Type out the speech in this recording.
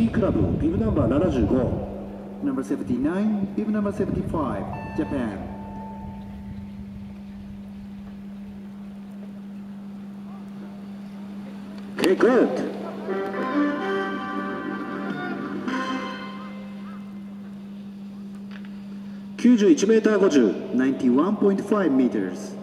キークラブビブナンバー75 Number 79, bib number 75, Japan. Okay, good. Ninety-one point five meters.